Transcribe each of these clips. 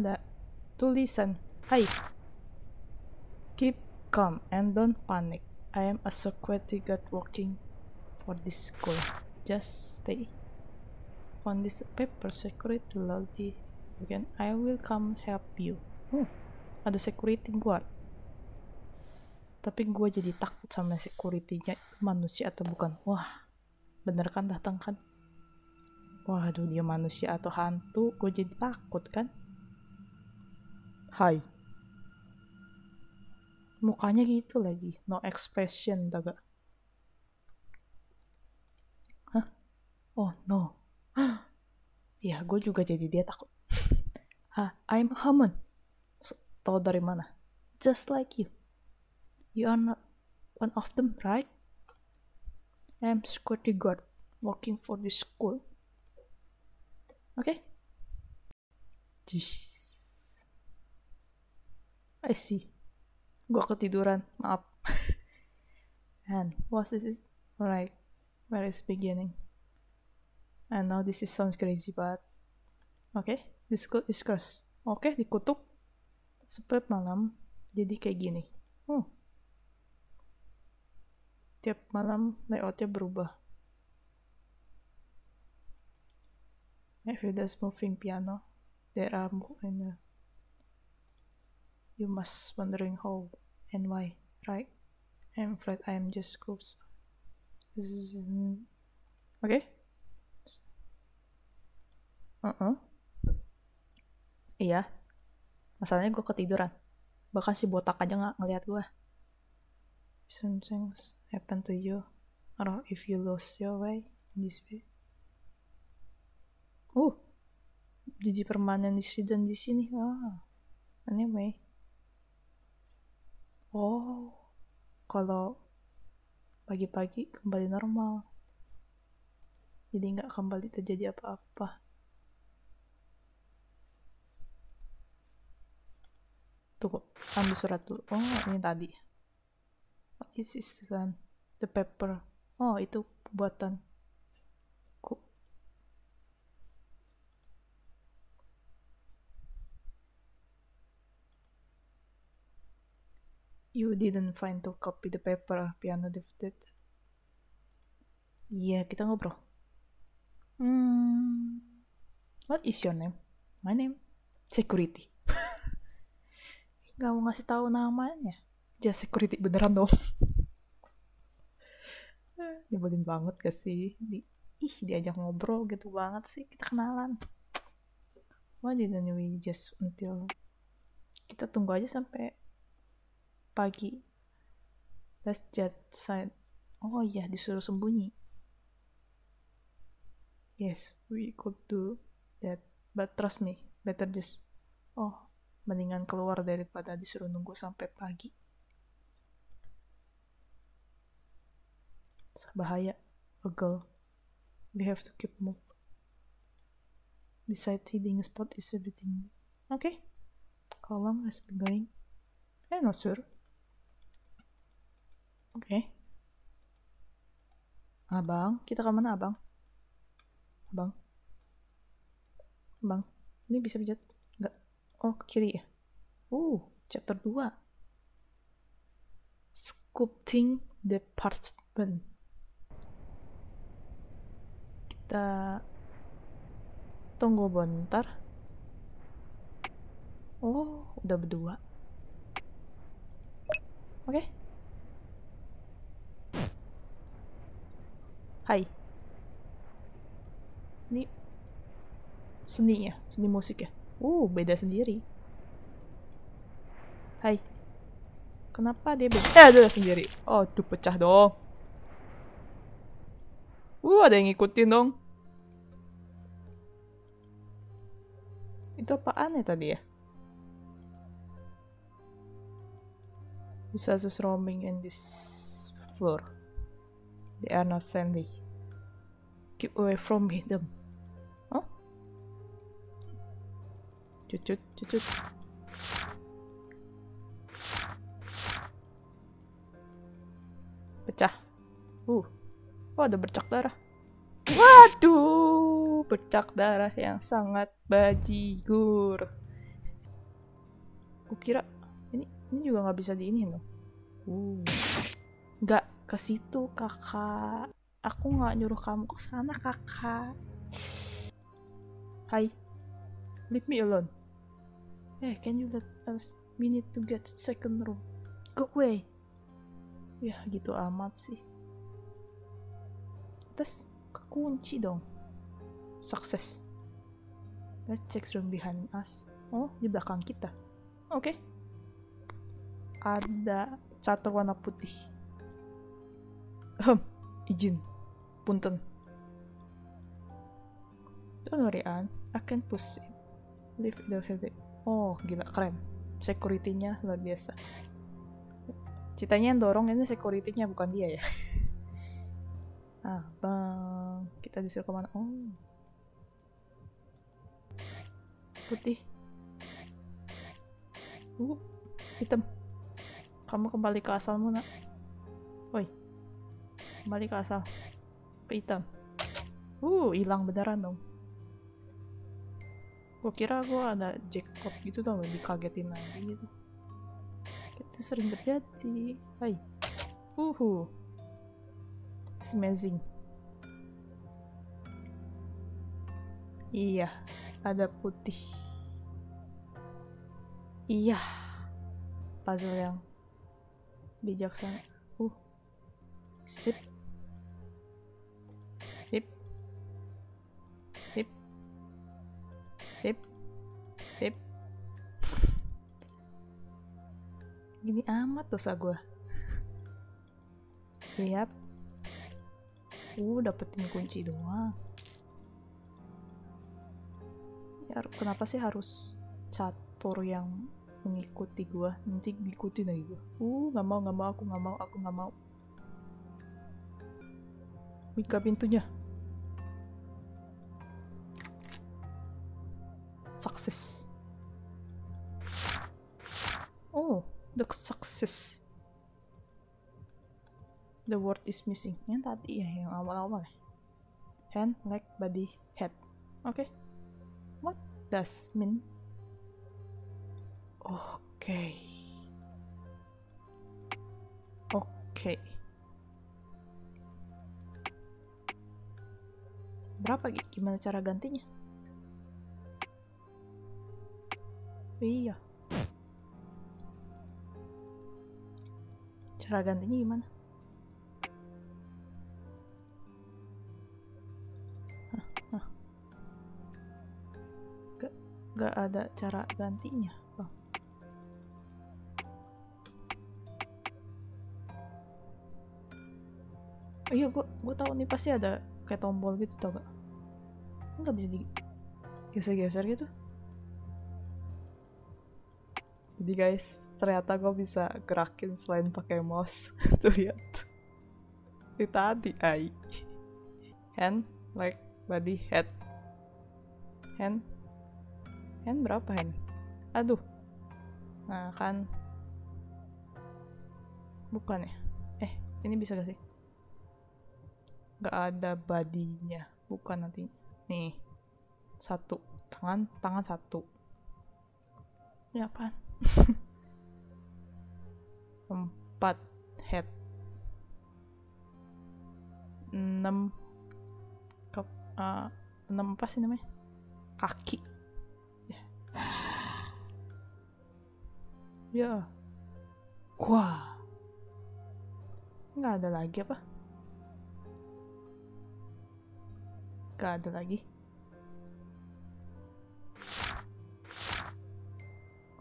ada tulisan. Hai. Keep calm and don't panic. I am a security guard working for this school. Just stay. On this paper security lobby. Again, I will come help you. Hmm, ada security guard. Tapi gue jadi takut sama security-nya itu manusia atau bukan. Wah, bener kan datang kan? Waduh, dia manusia atau hantu? Gue jadi takut kan? Hai. Mukanya gitu lagi, no expression, taga. Hah? Oh no. ya, gue juga jadi dia takut. ah, I'm Haman. Tahu dari mana? Just like you. You are not one of them, right? I'm security guard working for this school. Okay? Jeez. I see. Gua ketiduran, maaf. And what is this? Alright, where is beginning? And now this is sounds crazy, but okay, this school is cursed. Oke, okay, dikutuk. Setiap malam jadi kayak gini. Oh, tiap malam layoutnya berubah. Every day's moving piano, there are in the You must wondering how and why, right? I'm afraid I'm just close. Oke? Okay? Uh -uh. Iya. Masalahnya gue ketiduran. Bahkan si botak aja nggak ngeliat gue. Something happen to you or if you lost your way in this way. Uh, jadi permanen dan di sini. Ah, anyway. Oh, kalau pagi-pagi kembali normal. Jadi nggak kembali terjadi apa-apa. Tunggu, ambil surat dulu. Oh, ini tadi. What is this then? The paper. Oh, itu buatan. You didn't find to copy the paper, piano defeated. Iya, yeah, kita ngobrol. Hmm, what is your name? My name? Security. Gak mau ngasih tahu namanya. Just security beneran dong. nyebelin banget gak sih di ih diajak ngobrol gitu banget sih kita kenalan why didn't we just until kita tunggu aja sampai pagi. Let's just side oh iya disuruh sembunyi. Yes we could do that but trust me better just oh mendingan keluar daripada disuruh nunggu sampai pagi. Bahaya a girl. We have to keep move. Beside hiding spot is everything. Okay how has been going? I'm not sure oke. Okay. abang kita ke mana abang? Abang. Abang ini bisa pijat nggak? Oh ke kiri ya? Uh chapter 2 sculpting department. Kita tunggu bentar. Oh udah berdua. Oke. okay. Hai ini seni ya seni musik ya uh beda sendiri hai kenapa dia beda eh ada sendiri oh tuh pecah dong Uh, ada yang ngikutin dong. Itu apaan ya tadi ya? Just roaming in this floor. They are not friendly. Keep away from them. Oh? Cucut, cucut. Pecah. Uh. Oh, ada bercak darah. Waduh, bercak darah yang sangat bajigur. kukira ini ini juga nggak bisa diinin loh uh nggak ke situ kakak aku nggak nyuruh kamu ke sana kakak? Hai. Leave me alone. Eh can you let us we need to get second room? Go away. Ya gitu amat sih. Terus kekunci dong. Sukses. Let's check room behind us. Oh di belakang kita. Oke. Okay. ada catur warna putih. Hem, izin punten. Don't worry An. I can push it. Leave it heavy oh gila keren. Security-nya luar biasa. Citanya yang dorong ini security-nya bukan dia ya? Ah bang. Kita disuruh ke mana? Oh. Putih. Uh hitam. Kamu kembali ke asalmu nak. Woi kembali ke asal ke hitam. Uh hilang beneran dong. Gue kira gue ada jackpot gitu tau dikagetin lagi gitu. Itu sering terjadi. Hai. Uhu. It's amazing. Iya ada putih. Iya. Puzzle yang bijaksana. Uh. Sip sip. Sip. Gini amat dosa gue lihat uh dapetin kunci doang. Ya kenapa sih harus catur yang mengikuti gua? Nanti diikuti lagi gua. Uh nggak mau nggak mau aku nggak mau aku nggak mau. Mika pintunya sukses oh the success. The word is missing. Yang tadi ya yang awal-awal ya. Hand leg body head. Oke okay. what does mean? Oke okay. oke okay. berapa gimana cara gantinya iya. Cara gantinya gimana? Gak ada cara gantinya bang. Oh iya gue gue tahu nih pasti ada kayak tombol gitu tau gak nggak bisa di geser-geser gitu jadi guys ternyata gue bisa gerakin selain pakai mouse. Tuh lihat. Itu tadi ai. Hand like body head. Hand. Hand berapa hand aduh. Nah kan. Bukan ya? Eh ini bisa gak sih? Gak ada badinya bukan nanti. Nih. Satu. Tangan tangan satu. Ini apa empat head enam ke uh, enam apa sih namanya kaki Ya. Wah. Nggak ada lagi apa? Nggak ada lagi.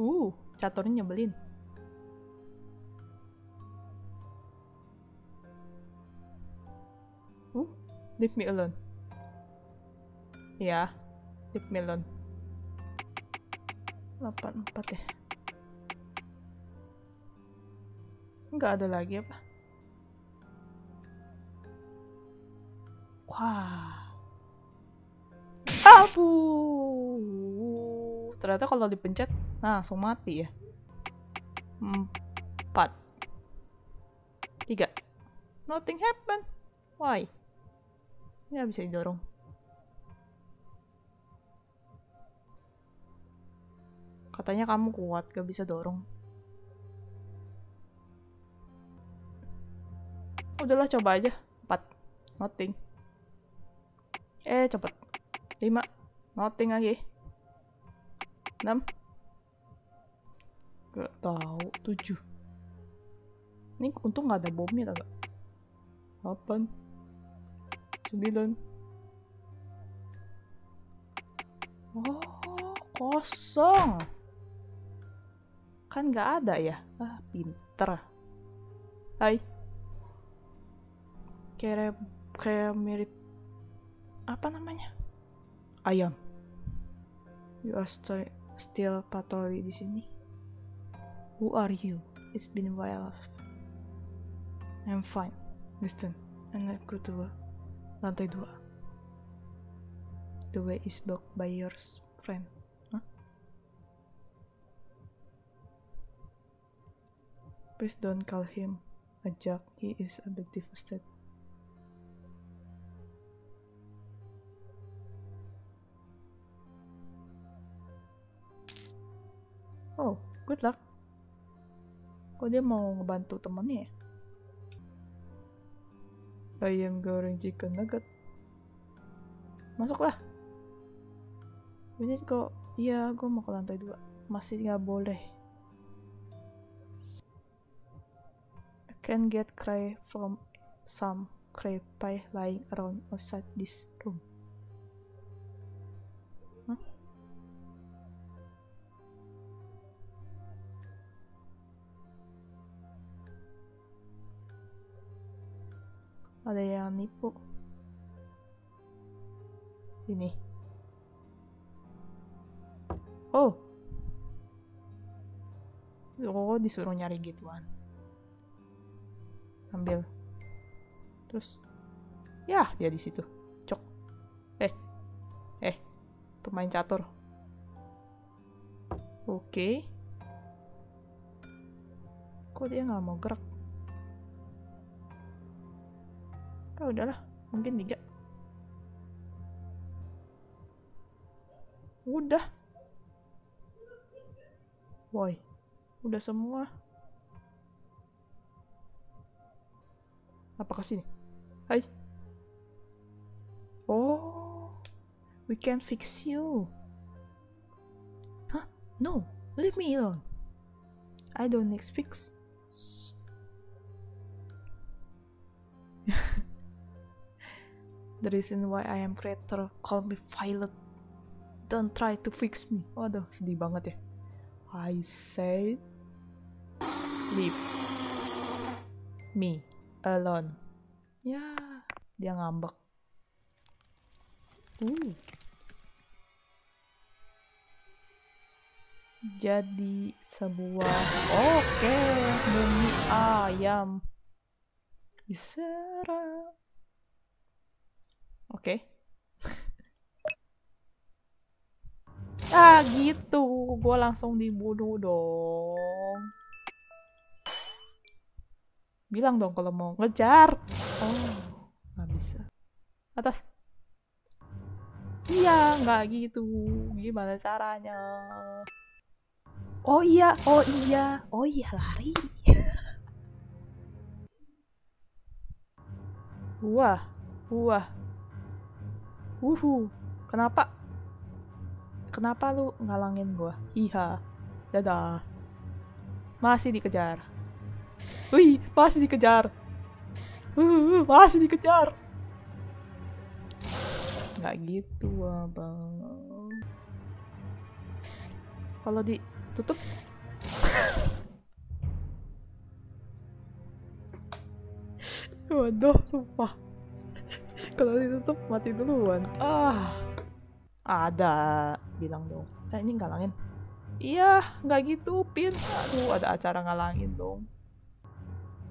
Uh, caturnya nyebelin. Uh, leave me alone. Ya, leave me alone. 84 ya. Nggak ada lagi apa? Wah. Abu. Ternyata kalau dipencet, nah langsung mati ya. Empat. Tiga. Nothing happen. Why? Nggak bisa didorong. Katanya kamu kuat, gak bisa dorong. Udahlah coba aja. 4. Nothing. Eh, cepet. 5. Nothing lagi. 6. Gak tahu. 7. Ini untung gak ada bomnya tau gak? 8. 9. Oh, kosong. Kan gak ada ya? Ah, pinter. Hai. Kayak, kayak mirip apa namanya? Ayam. You are st still patroli di sini. Who are you? It's been a while. I'm fine. Listen, anak go to lantai dua. The way is blocked by your friend. Huh? Please don't call him a jack. He is a bit devastated. Oh, good luck. Kok dia mau ngebantu temennya ya? Ayam goreng chicken nugget. Masuklah. Ini kok, iya gue mau ke lantai dua. Masih nggak boleh. I can get cry from some crab pie lying around outside this room. Ada yang nipu. Ini. Oh. Oh, disuruh nyari gituan. Ambil. Terus ya, dia di situ. Cok. Eh. Eh. Pemain catur. Oke. Kok dia nggak mau gerak? Oh, udahlah, mungkin tiga. Udah. Woi, udah semua. Apa ke sini? Hai. Oh, we can fix you. Hah? No, leave me alone. I don't need fix. The reason why I am creator call me Violet. Don't try to fix me. Waduh, sedih banget ya. I say leave me alone. Ya, dia ngambek. Uh. Jadi sebuah oke mumi ayam. Isera. Oke. ah gitu, gue langsung dibunuh dong. Bilang dong kalau mau ngejar. Oh, nggak bisa. Atas. Iya, nggak gitu. Gimana caranya? Oh iya, oh iya, oh iya lari. Wah, wah. Wuhu, kenapa? Kenapa lu ngalangin gua? Iha, dadah. Masih dikejar. Wih, masih dikejar. Uh, masih dikejar. Nggak gitu, abang. Kalau ditutup, Waduh, sumpah. Kalau ditutup mati duluan. Ah. Ada, bilang dong. Eh, ini ngalangin. Iya, nggak gitu, Pin. Aduh, ada acara ngalangin dong.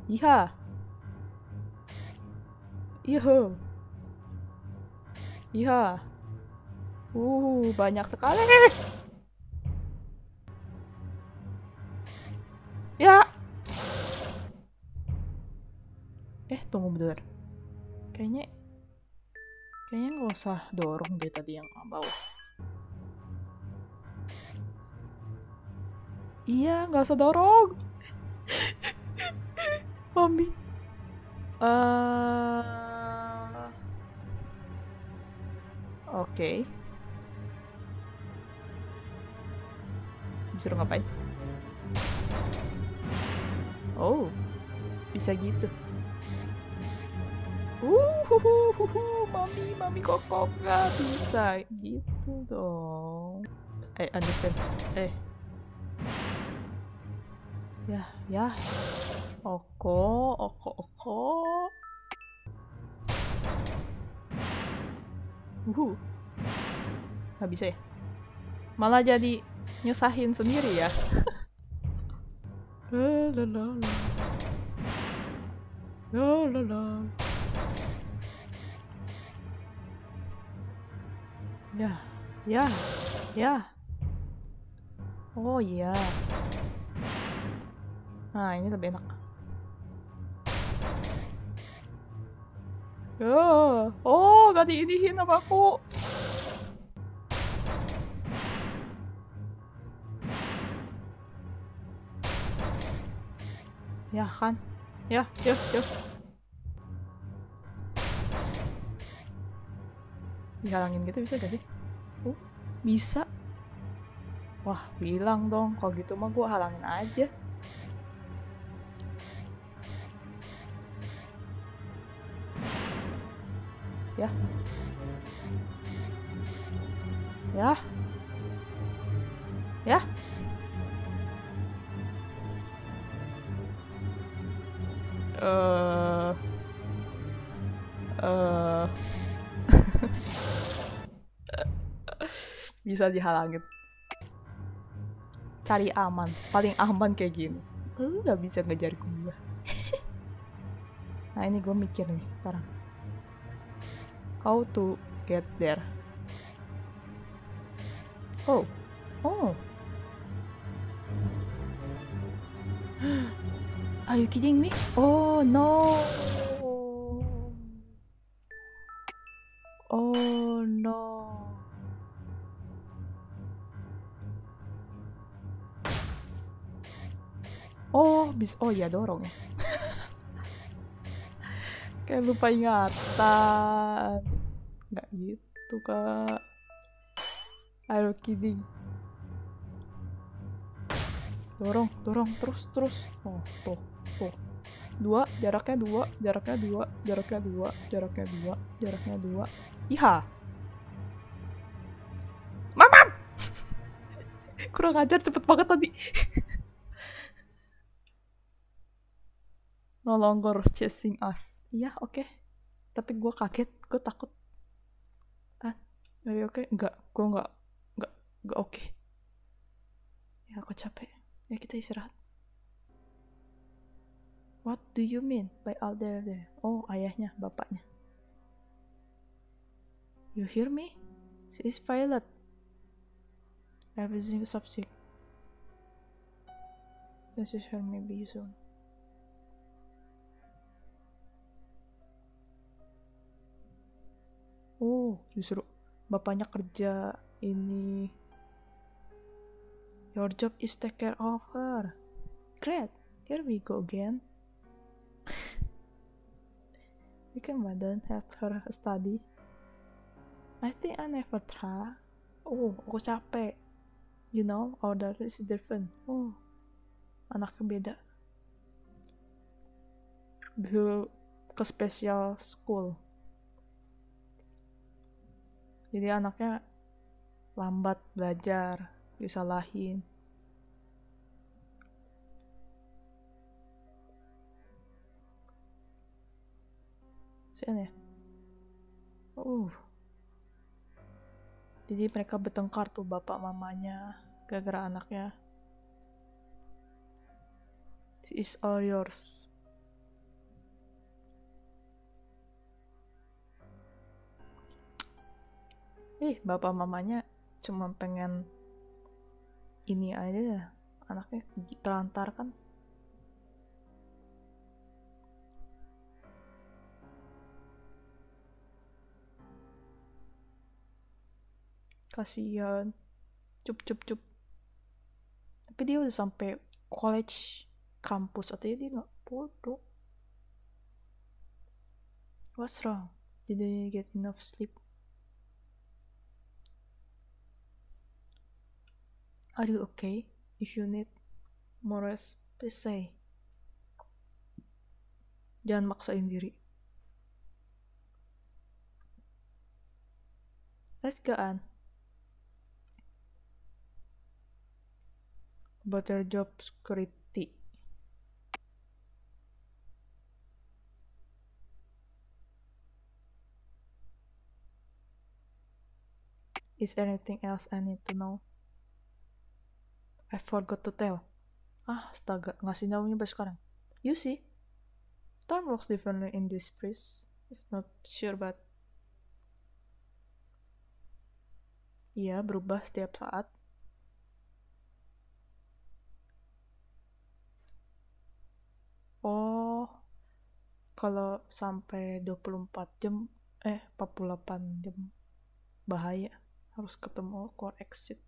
Iya. Iya. Iya. Uh, banyak sekali. Ya. Eh, tunggu bentar. Kayaknya kayaknya nggak usah dorong deh tadi yang bawah. Iya, nggak usah dorong. Mami. Eh. Oke. Disuruh ngapain? Oh, bisa gitu. Uh, mami, mami kok nggak bisa gitu dong. I understand. Eh. Ya, ya. Oko, oko, oko. Uhu. Nggak bisa ya? Malah jadi nyusahin sendiri ya. La la la la. La la la. Ya, ya, ya. Oh iya. Nah, ini lebih enak. Oh, oh, gak diinihin sama aku. Ya kan? Ya, ya, ya. Dihalangin gitu bisa gak sih? Oh, bisa. Wah, bilang dong. Kalau gitu mah gue halangin aja. Ya. Ya. Ya. Eh. Eh. Bisa dihalangin. Cari aman, paling aman kayak gini. Lu nggak bisa ngejar gue. nah ini gue mikir nih sekarang. How to get there? Oh, oh. Are you kidding me? Oh no. Oh no. Oh, bis oh iya dorong ya. Kayak lupa ingatan. Nggak gitu, Kak. Are you kidding? Dorong, dorong, terus, terus. Oh, tuh, tuh. Dua, jaraknya dua, jaraknya dua, jaraknya dua, jaraknya dua, jaraknya dua. Iha. Mamam! Kurang ajar cepet banget tadi. no longer chasing us. Iya, oke. Okay. Tapi gue kaget, gue takut. Ah, dari oke? Okay? Enggak, gue enggak, enggak, enggak oke. Okay. Ya, aku capek. Ya, kita istirahat. What do you mean by all there there? Oh, ayahnya, bapaknya. You hear me? She is Violet. Everything is subject. This is her maybe soon. Oh, justru bapaknya kerja ini. Your job is take care of her. Great. Here we go again. we can madam help her study. I think I never try. Oh, aku capek. You know, our daughter is different. Oh, anaknya beda. Bill ke special school. Jadi anaknya lambat belajar, disalahin. Sini ya. Uh. Jadi mereka bertengkar tuh bapak mamanya gara-gara anaknya. This is all yours. Ih, bapak mamanya cuma pengen ini aja anaknya terlantar kan. Kasihan. Cup cup cup. Tapi dia udah sampai college kampus atau dia nggak bodoh. What's wrong? Did you get enough sleep? Are you okay? If you need more rest, please say. Jangan maksain diri. Let's go on. Your job security. Is anything else I need to know? I forgot to tell. Ah, astaga, ngasih namanya baru sekarang. You see, time works differently in this place. It's not sure, but Iya, berubah setiap saat. Oh, kalau sampai 24 jam, eh 48 jam, bahaya. Harus ketemu core exit.